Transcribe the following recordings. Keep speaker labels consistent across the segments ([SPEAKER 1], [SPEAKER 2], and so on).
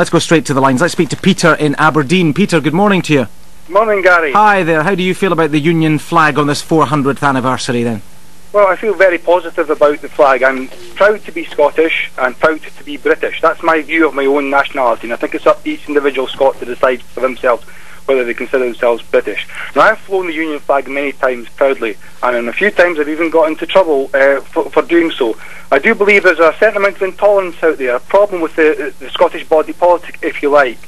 [SPEAKER 1] Let's go straight to the lines. Let's speak to Peter in Aberdeen. Peter, good morning to you.
[SPEAKER 2] Morning, Gary.
[SPEAKER 1] Hi there. How do you feel about the Union flag on this 400th anniversary then?
[SPEAKER 2] Well, I feel very positive about the flag. I'm proud to be Scottish and proud to be British. That's my view of my own nationality, and I think it's up to each individual Scot to decide for themselves whether they consider themselves British. Now, I've flown the Union flag many times proudly, and in a few times I've even got into trouble uh, for, for, doing so. I do believe there's a certain amount of intolerance out there, a problem with the, the Scottish body politic, if you like.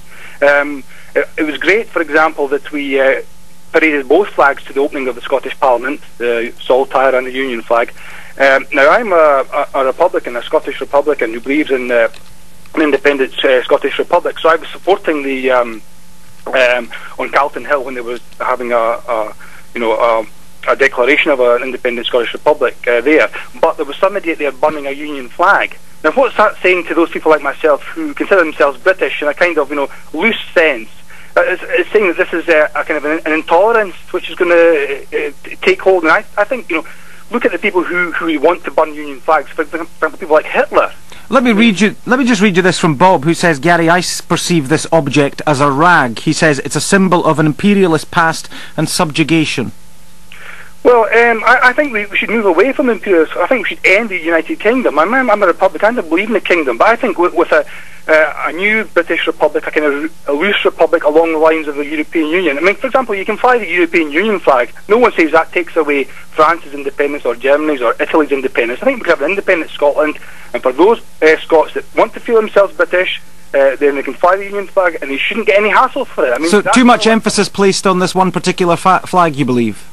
[SPEAKER 2] Um, it, it, was great, for example, that we uh, paraded both flags to the opening of the Scottish Parliament, the Saltire and the Union flag. Um, now, I'm a, a, a, Republican, a Scottish Republican, who believes in uh, an independent uh, Scottish Republic. So I was supporting the um, um, on Calton Hill when they were having a, a you know a, a, declaration of an independent Scottish Republic uh, there. But there was somebody there burning a Union flag. Now, what's that saying to those people like myself who consider themselves British in a kind of you know loose sense? Uh, it's, it's, saying that this is a, a kind of an, an, intolerance which is going to uh, take hold. And I, I think you know, look at the people who who want to burn Union flags. For example, people like Hitler.
[SPEAKER 1] Let me read you. Let me just read you this from Bob, who says, "Gary, I perceive this object as a rag." He says it's a symbol of an imperialist past and subjugation.
[SPEAKER 2] Well, um, I, I, think we, we, should move away from imperialism. I think we should end the United Kingdom. I'm, I'm a Republican. I don't believe in the kingdom, but I think with, with a, uh, a new British Republic, a kind of a loose republic along the lines of the European Union. I mean, for example, you can fly the European Union flag. No one says that takes away France's independence or Germany's or Italy's independence. I think we could have an independent Scotland, and for those uh, Scots that want to feel themselves British, uh, then they can fly the Union flag, and they shouldn't get any hassle for it. I
[SPEAKER 1] mean, so, too much emphasis placed on this one particular flag, you believe?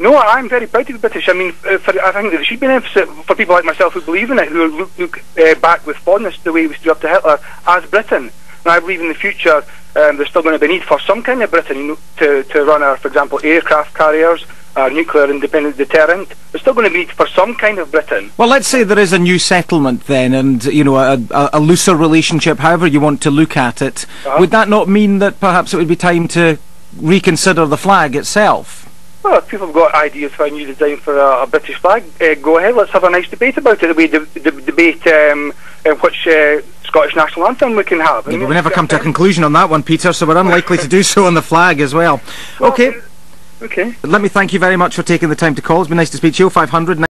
[SPEAKER 2] No, I'm very proud to be British. I mean, uh, for, I think there should be an emphasis for people like myself who believe in it, who look, look uh, back with fondness the way we stood up to Hitler as Britain. And I believe in the future um, there's still going to be a need for some kind of Britain you know, to, to run our, for example, aircraft carriers, our nuclear independent deterrent. There's still going to be need for some kind of Britain.
[SPEAKER 1] Well, let's say there is a new settlement then, and you know a, a, a looser relationship, however you want to look at it. Uh -huh. Would that not mean that perhaps it would be time to reconsider the flag itself?
[SPEAKER 2] Well, if people have got ideas for a new design for a, a British flag, uh, go ahead. Let's have a nice debate about it. We de de debate um, uh, which uh, Scottish national anthem we can have.
[SPEAKER 1] Yeah, we never come to a conclusion on that one, Peter. So we're unlikely to do so on the flag as well. well okay.
[SPEAKER 2] Okay.
[SPEAKER 1] Let me thank you very much for taking the time to call. It's been nice to speak to you. 500.